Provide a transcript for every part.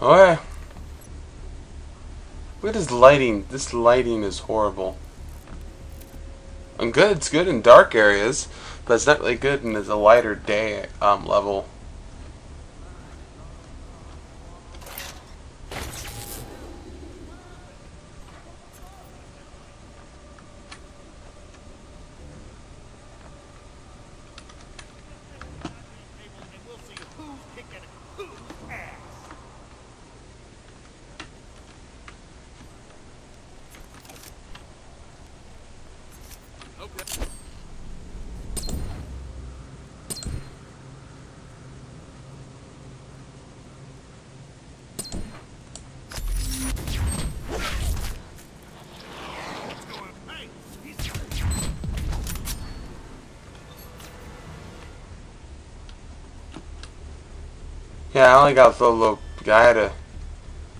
Oh yeah. Look at this lighting. This lighting is horrible. I'm good, it's good in dark areas, but it's not really good in a lighter day um, level. and we'll see who's kicking whose ass. Okay. Hey, he's Yeah, I only got the little guy to.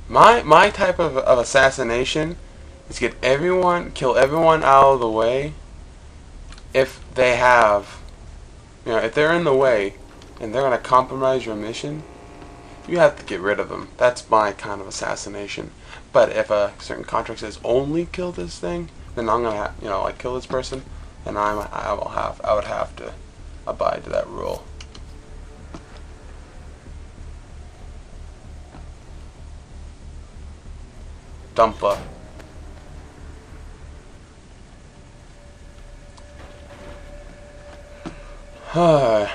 My my type of, of assassination is get everyone, kill everyone out of the way. If they have, you know, if they're in the way, and they're gonna compromise your mission, you have to get rid of them. That's my kind of assassination. But if a certain contract says only kill this thing, then I'm gonna, you know, like kill this person, then I'm I will have I would have to abide to that rule. Dumpa. I'm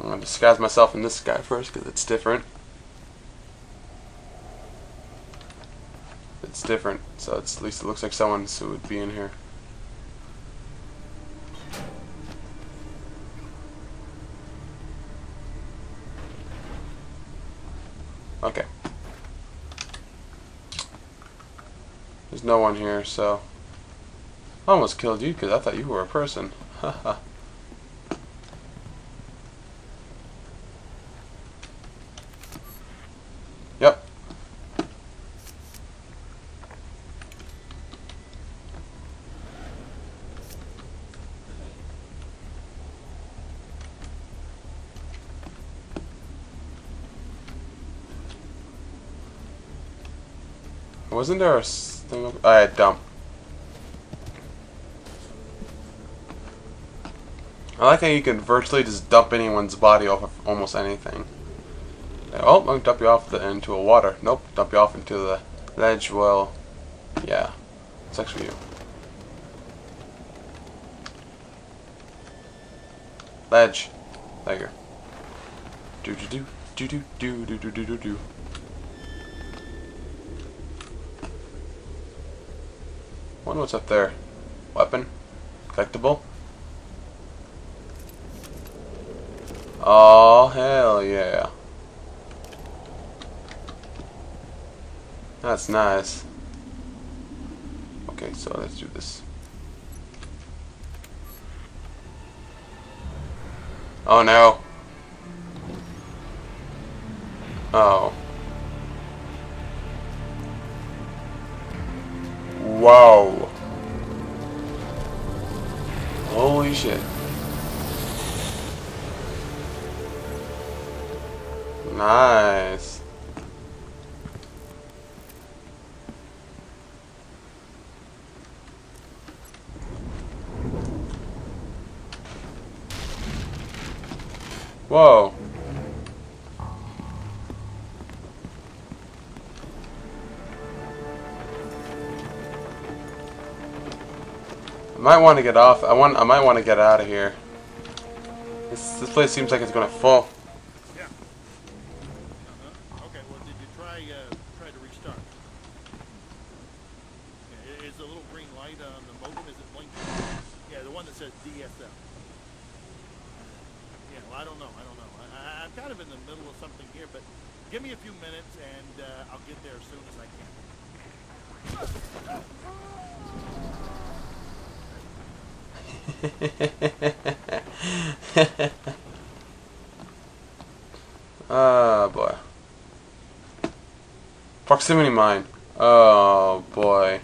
gonna disguise myself in this guy first because it's different. It's different, so it's at least it looks like someone who would be in here. Okay. There's no one here, so I almost killed you because I thought you were a person. Haha. yep. Wasn't there a thing? Over- I had dump. I like how you can virtually just dump anyone's body off of almost anything. Oh, I'm gonna dump you off the, into a water. Nope, dump you off into the ledge. Well, yeah, sucks for you. Ledge, there. Do do do do do do do do do do do. Wonder what's up there. Weapon? Collectible? Oh, hell yeah. That's nice. Okay, so let's do this. Oh no. Oh. Whoa. Holy shit. Nice. Whoa. Might want to get off. I want. I might want to get out of here. This this place seems like it's gonna fall. Yeah. Uh-huh. Okay. Well, did you try uh, try to restart? Yeah, i- is the little green light on the modem is it blinking? Yeah, the one that says DSL. Yeah. Well, I don't know. I don't know. I, I, I'm kind of in the middle of something here, but give me a few minutes and uh, I'll get there as soon as I can. oh boy. Proximity mine. Oh boy.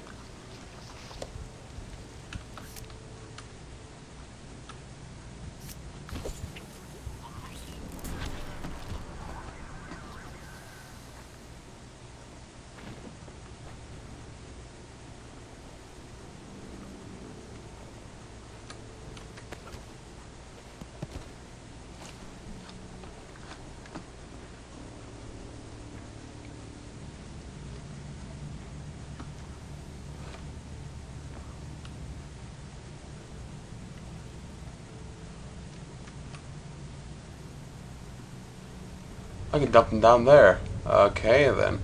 I can dump them down there. Okay, then.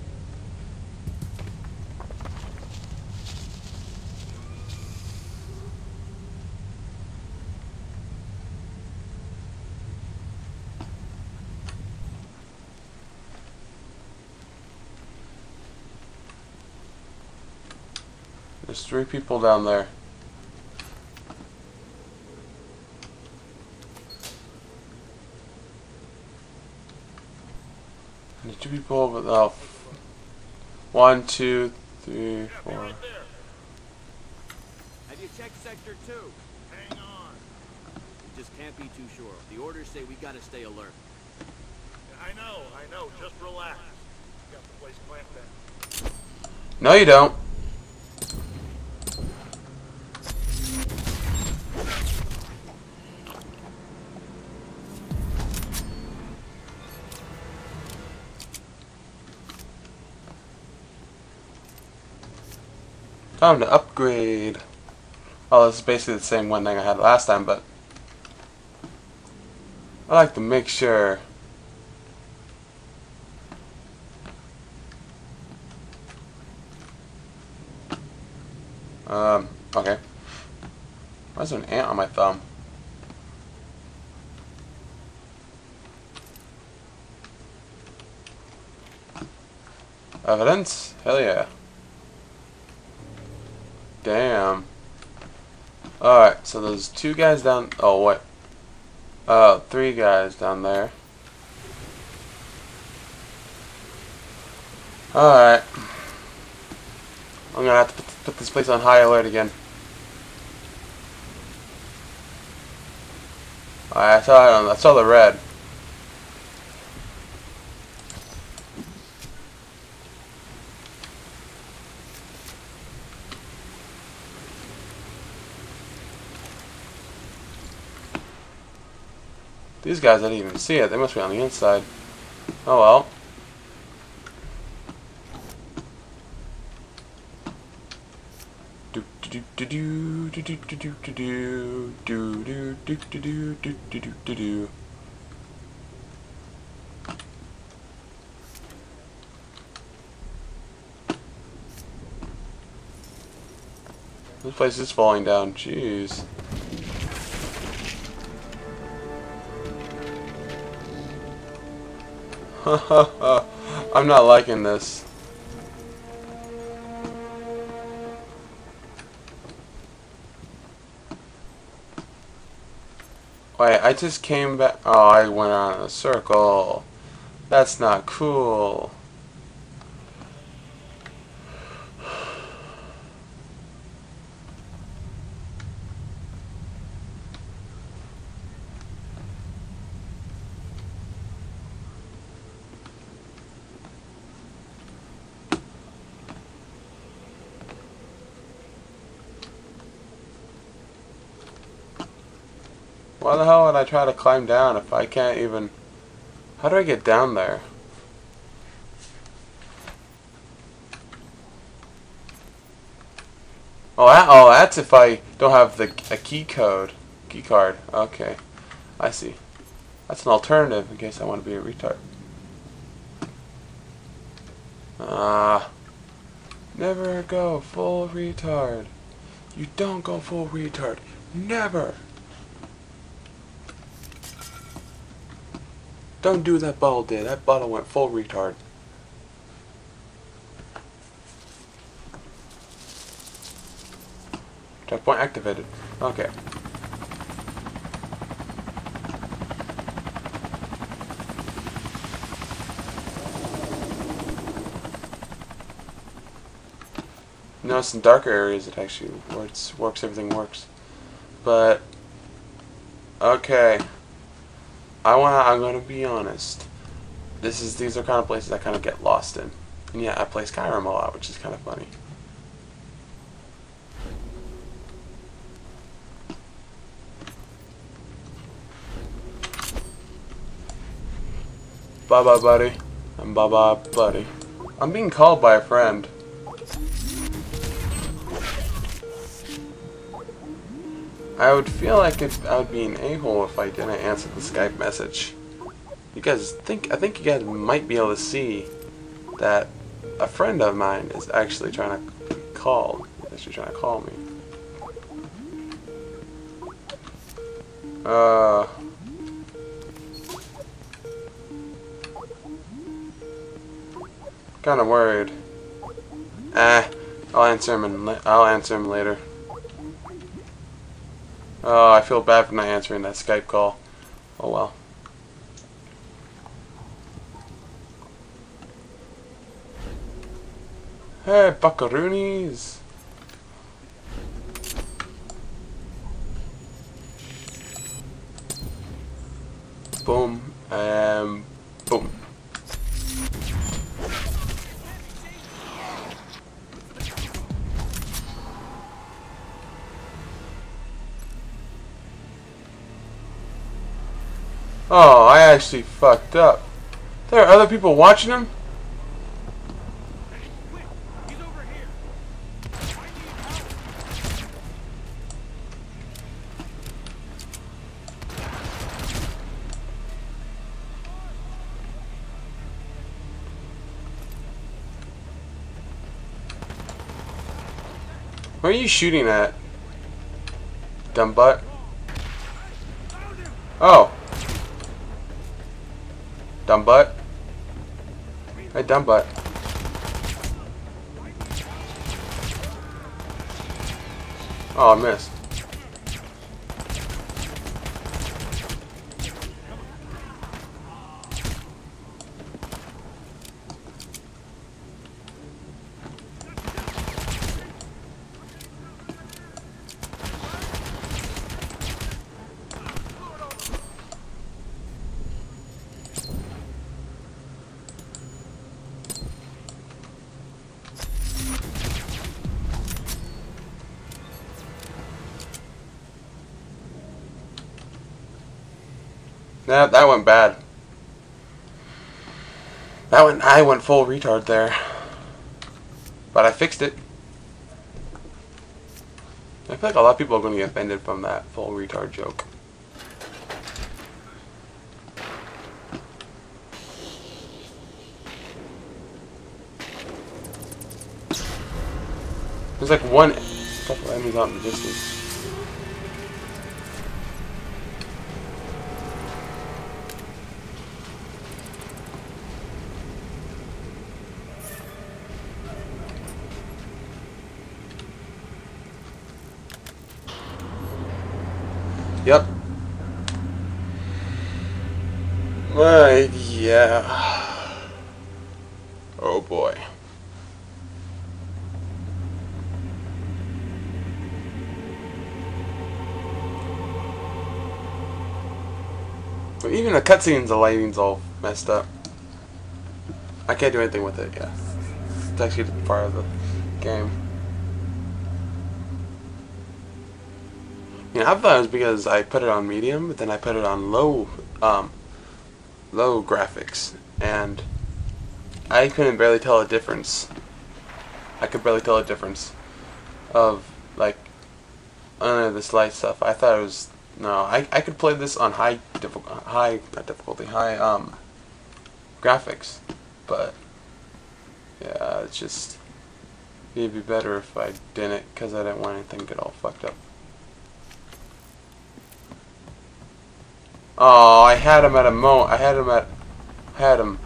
There's three people down there. There's two people over there. Oh, one, two, three, Yeah, be four. right there. Have you checked sector two? Hang on. We just can't be too sure. The orders say we gotta stay alert. I know, I know. Just relax. Got the place clamped down. No, you don't. Time to upgrade. Oh, this is basically the same one thing I had last time, but I like to make sure. Um, okay. Why is there an ant on my thumb? Evidence? Hell yeah. Damn. Alright, so there's two guys down. Oh, wait. Uh, three guys down there. Alright. I'm gonna have to put, put this place on high alert again. Alright, I saw, I saw the red. These guys didn't even see it. They must be on the inside. Oh well. This place is falling down. Jeez. I'm not liking this. Wait, I just came back. Oh, I went on a circle. That's not cool. Why the hell would I try to climb down if I can't even... How do I get down there? Oh, that, oh, that's if I don't have the a key code, key card. Okay, I see. That's an alternative in case I want to be a retard. Ah, never go full retard. You don't go full retard. Never. Don't do that bottle did. That bottle went full retard. Checkpoint activated. Okay. Notice in darker areas it actually works, works everything works. But, okay. I want I'm gonna be honest. This is these are kind of places I kind of get lost in. And yeah, I play Skyrim a lot, which is kind of funny. Bye bye buddy. And bye bye buddy. I'm being called by a friend. I would feel like it, I would be an a-hole if I didn't answer the Skype message. you guys think I think you guys might be able to see that a friend of mine is actually trying to call. Actually trying to call me. Uh. Kind of worried. Eh, I'll answer him. In, I'll answer him later. Oh, I feel bad for not answering that Skype call. Oh well. Hey, buckaroonies! Boom, and boom. Oh, I actually fucked up. There are other people watching him? Where are you shooting at? Dumb butt. Oh. Dumb butt. Hey, dumb butt. Oh, I missed. That that went bad. That went I went full retard there. But I fixed it. I feel like a lot of people are going to get offended from that full retard joke. There's like one couple enemies out in the distance. Yep. Right, yeah. Oh boy. But even the cutscenes, the lighting's all messed up. I can't do anything with it, yeah. It's actually part of the game. You know, I thought it was because I put it on medium, but then I put it on low, um, low graphics, and I couldn't barely tell a difference. I could barely tell a difference of like of this light stuff. I thought it was no. I I could play this on high high not difficulty high um graphics, but yeah, it's just it'd be better if I didn't because I didn't want anything to get all fucked up. Oh, I had him at a mo. I had him at. Had him.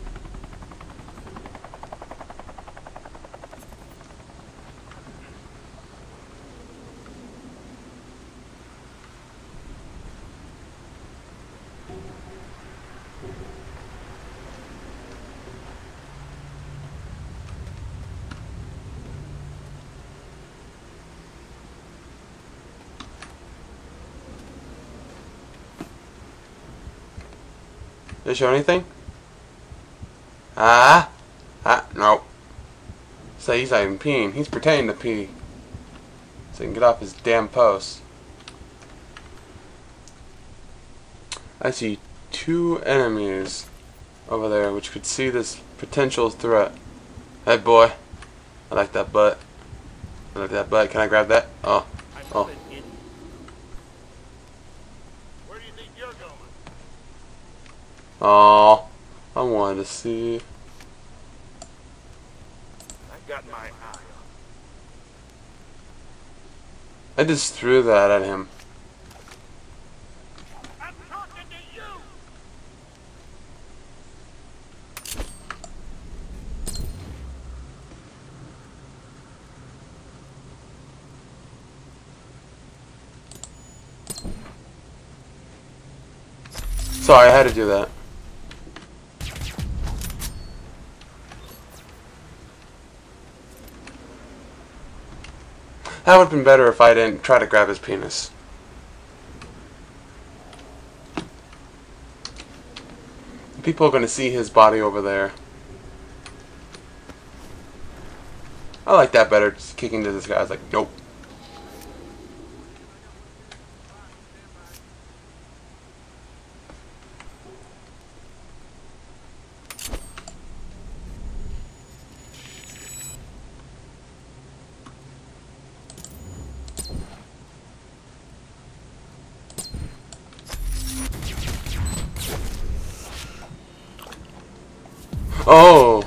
Did it show anything? Ah? Ah, no. So he's not even peeing. He's pretending to pee. So he can get off his damn post. I see two enemies over there which could see this potential threat. Hey boy. I like that butt. I like that butt. Can I grab that? Oh. Oh. not an idiot. Where do you think you're going? Oh, I wanted to see. I got my eye. I just threw that at him. I'm talking to you. Sorry, I had to do that. That would have been better if I didn't try to grab his penis. People are going to see his body over there. I like that better, just kicking to this guy. I was like, nope. Oh!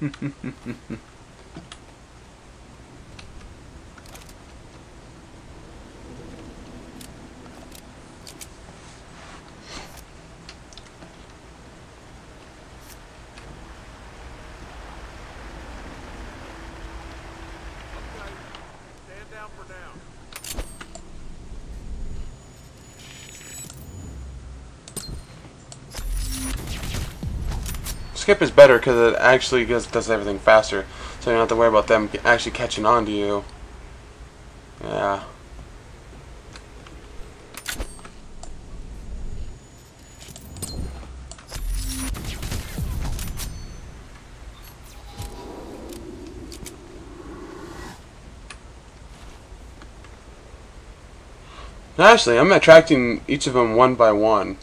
Skip is better because it actually does, does everything faster, so you don't have to worry about them actually catching on to you. Yeah. Actually, I'm attracting each of them one by one.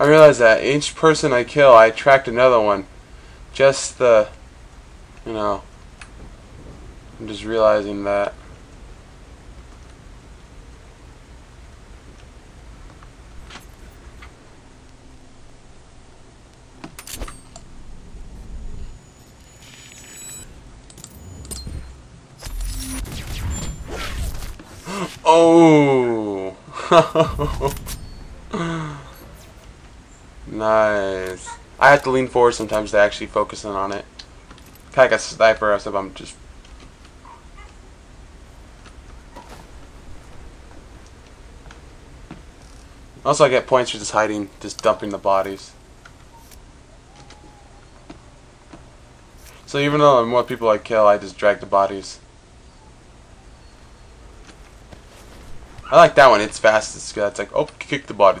I realize that each person I kill, I attract another one. Just the, you know, I'm just realizing that. Oh! nice. I have to lean forward sometimes to actually focus in on it. Kinda a sniper, except I'm just. Also, I get points for just hiding, just dumping the bodies. So even though the more people I kill, I just drag the bodies. I like that one. It's fast. It's good. It's like, oh, kick the body.